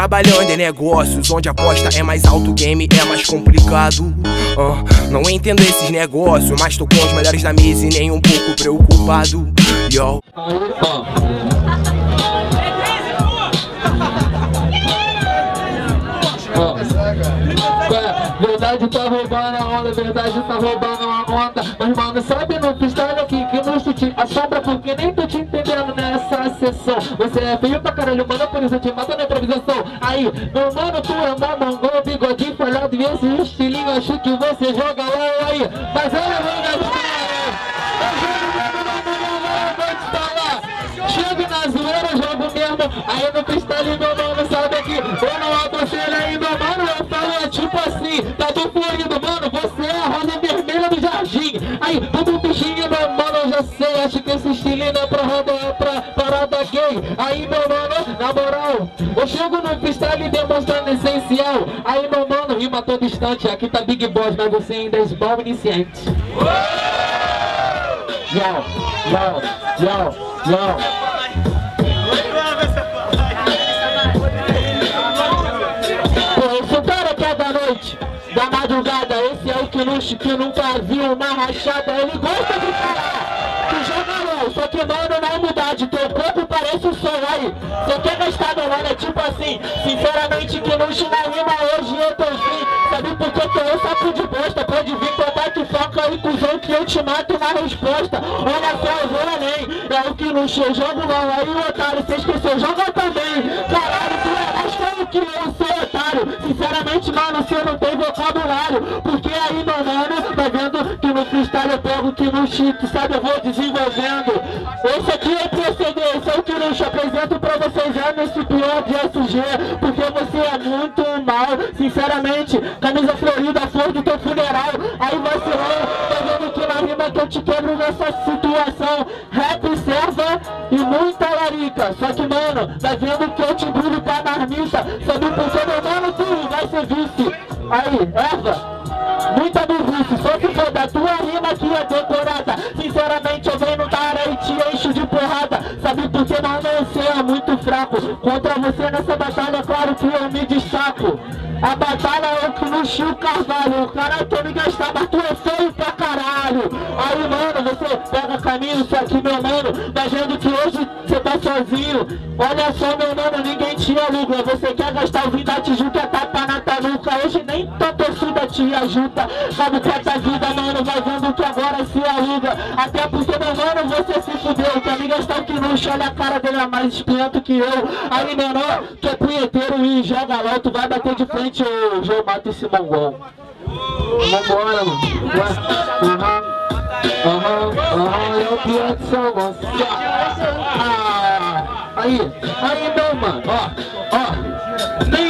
Trabalhando em negócios onde a aposta é mais alto, o game é mais complicado. Ah, não entendo esses negócios, mas tô com os melhores da mesa e nem um pouco preocupado. Yo. Verdade tá roubando a onda, verdade tá roubando a onda. Mas mano, sabe no freestyle aqui que não te assombra Porque nem tô te entendendo nessa sessão. Você é feio pra caralho, mano, por isso eu te mato na improvisação. Aí, meu mano, tu é mamangão, bigodinho falhado E esse estilinho, acho que você joga lá aí. Mas olha, mano, Chego na zoeira, jogo mesmo. Aí no freestyle, meu mano, florido, mano Você é a rosa vermelha do jardim. Aí, tudo bichinho, meu mano Eu já sei, acho que esse estilinho é pra roda É pra parada gay? Aí, meu mano, na moral Eu chego no freestyle demonstrando essencial. Aí, meu mano, rima todo instante. Aqui tá Big Boss, mas você ainda é small iniciante. Yo, yo, yo, yo madrugada, esse é o não, que nunca viu uma rachada, ele gosta de falar que joga LOL, só que mano, na humildade, teu corpo parece o sol aí, você quer gastar no LOL, é tipo assim, sinceramente não na rima hoje eu tô fim, sabe por que eu saco de bosta, pode vir tomar que foca aí, cuzão, que eu te mato na resposta, olha só, eu vou além, é o que não jogo LOL, aí otário, você esqueceu, joga também, caralho, tu mais que eu sou otário, sinceramente, mano, você não tem vocabulário Porque aí, meu mano, tá vendo que no freestyle eu pego que no chip, sabe, eu vou desenvolvendo. Esse aqui é proceder, esse é o eu apresento pra vocês já nesse pior de SG Porque você é muito mal, sinceramente Camisa florida, flor do teu funeral Aí vacilão, tá vendo que na rima que eu te quebro nessa situação vice Aí, erva Muita burrice, só se for da tua rima que é decorada Sinceramente eu venho no cara e te encho de porrada. Sabe por que mano você é muito fraco. Contra você nessa batalha, claro que eu me destaco. A batalha é o no Chico Carvalho O cara quer me gastar, mas tu é feio pra caralho. Aí mano, você pega caminho, isso aqui meu mano. Tá vendo que hoje você tá sozinho? Olha só meu mano, ninguém te aluga. Você quer gastar o vinho da Tijuca, tapa na tanuca Hoje nem tua torcida te ajuda Sabe que essa vida, mano, vai vendo que agora se aluga Até porque meu mano, você se fudeu Quer me gastar o que não olha a cara dele é mais espinhento que eu Aí menor, que é punheteiro e joga lá Tu vai bater de frente gente, o João mata esse mongol. Vambora, mano. Aham, aham, é o pior de São. Ah, aí, aí, meu mano, ó, ó. Nem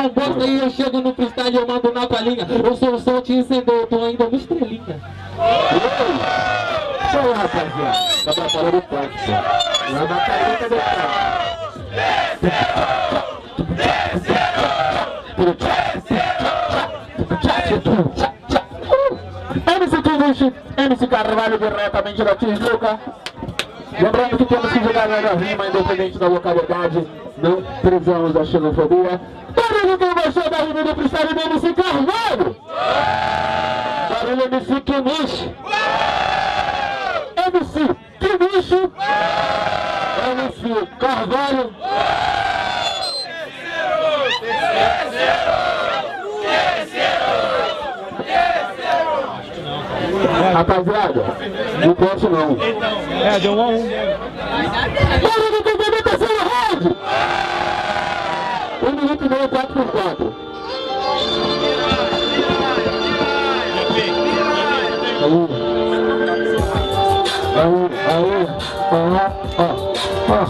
um bosta e eu chego no freestyle e eu mando na palhinha. Eu sou o sol te incendeu, eu tô ainda uma estrelinha. Isso aí, rapaziada. Da batalha do funk, pô. Na batalha do funk. MC MC Carvalho diretamente da Tijuca. Lembrando que temos que jogar na rima, independente da localidade. Não precisamos da xenofobia. Barulho quem gostou da rima do freestyle do MC Carvalho? Barulho MC Kimish. MC Kimish. MC Carvalho. Rapaziada, não posso não. É, deu um a um tá sendo rádio! Um minuto e meio, 4x4. Aú, aú, aú, ó, ó, ó.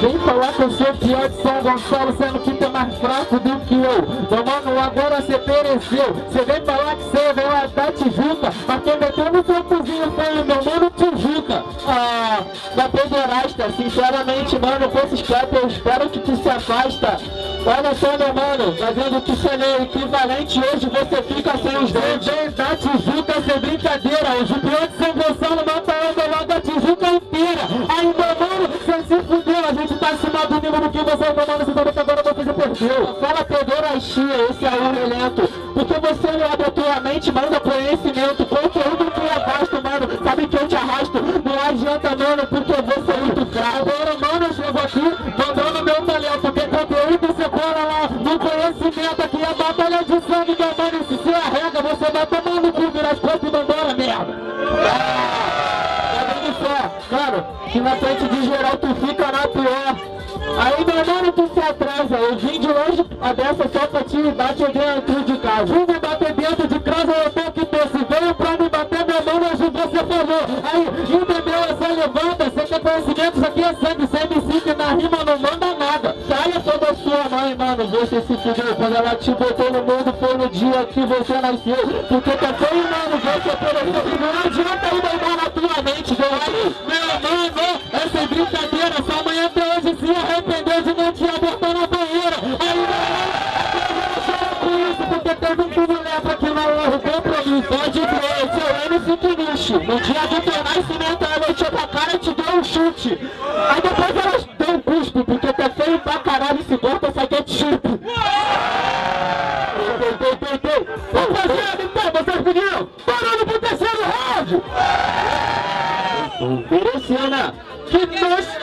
Vem falar com o seu pior de São Gonçalo, sendo que tu é mais fraco do que eu. Meu mano, agora você pereceu. Você vem falar que você veio lá da Tijuca, mas quem meteu no seu cozinho foi o meu mano Tijuca. Ah, da pederasta, sinceramente, mano, com esses papos eu espero que tu se afasta. Olha só, meu mano, tá vendo que você é equivalente hoje, você fica sem os dentes. Vem da Tijuca, sem brincadeira. Hoje o pior de São Gonçalo mata a logo da Tijuca inteira. Aí, meu mano, você se fudeu, a gente tá do nível do que você mano, você sabe que agora você perdeu. Fala pederastia, esse é o relento. Porque você não abre a mente, manda conhecimento, conteúdo que eu afasto, mano. Sabe que eu te arrasto, não adianta, mano, porque você é muito fraco. Agora, mano, eu chego aqui, mandando meu talento, porque conteúdo você cola lá no conhecimento aqui, é batalha de sangue, meu mano, mano, que na frente de geral tu fica na pior. Aí, meu mano, tu se atrasa. Eu vim de longe a dessa só pra te bater dentro de casa. Vim bater dentro de casa, eu tô que. Se veio pra me bater, meu mano, hoje você falou. Aí, entendeu? Essa levanta, você tem conhecimento, isso aqui é sangue. Você me que na rima não manda nada. Saia só da sua mãe, mano. Você se fudeu. Quando ela te botou no mundo, foi no dia que você nasceu. Porque tá feio, mano, você pereceu. Não adianta ir meu. Meu essa é brincadeira. Sua mãe até hoje se arrependeu de não te abortar na banheira. Aí, chora com isso, porque teve um leva que não erra o compromisso. Pode crer, seu MC Kinichi. No dia do teu nascimento, ela mexeu com a cara e te deu um chute. Aí depois ela deu um cuspe, porque tá feio pra caralho esse corpo, sai ketchup. Tem, tem, tem. Rapaziada, então, Oferecendo, que nos Carvalho